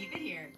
keep it here.